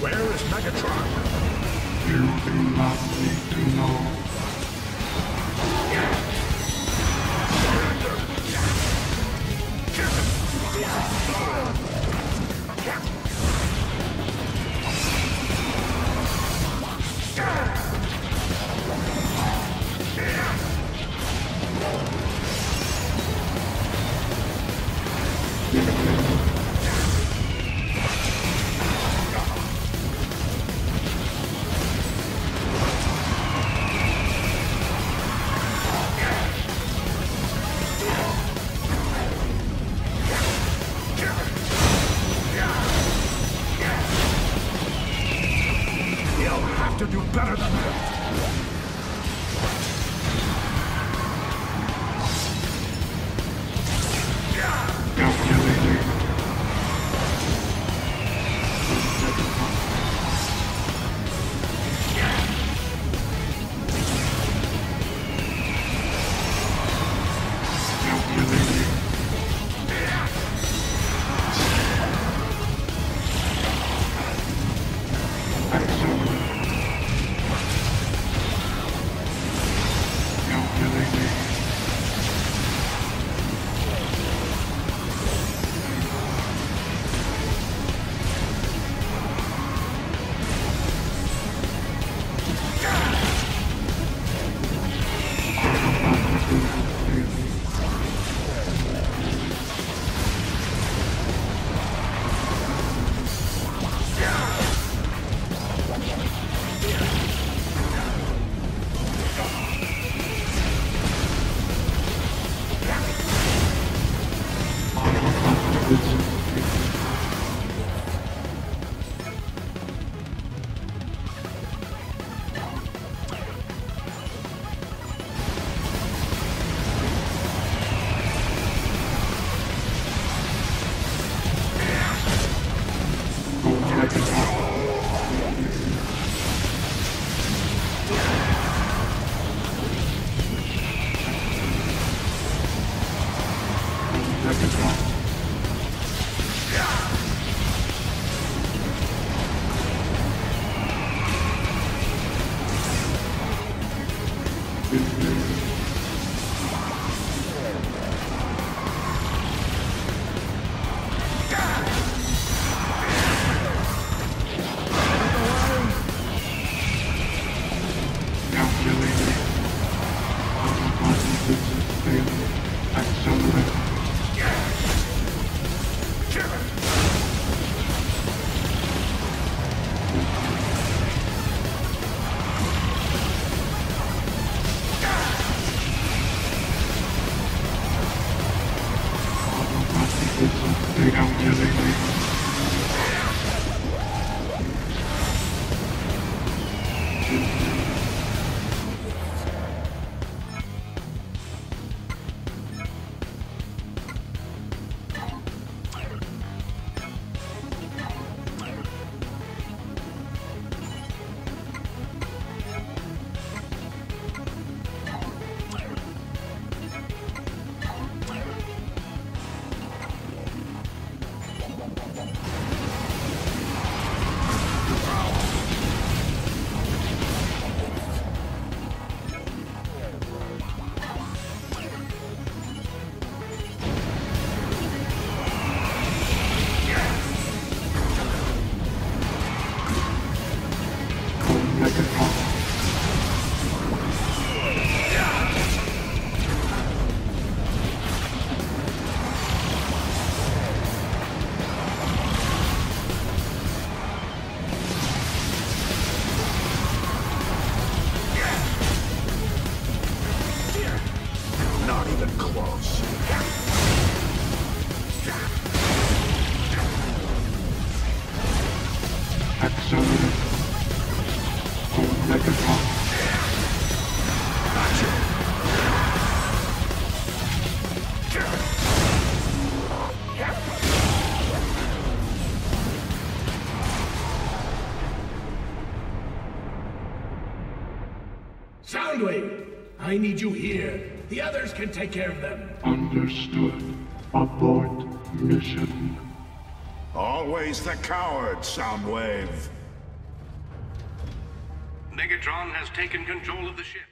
Where is Megatron? You do not need to know. You'll better than that. Business failing. Calculating. Megatron. Soundwave, I need you here. The others can take care of them. Understood. Abort mission. Always the coward, Soundwave. Megatron has taken control of the ship.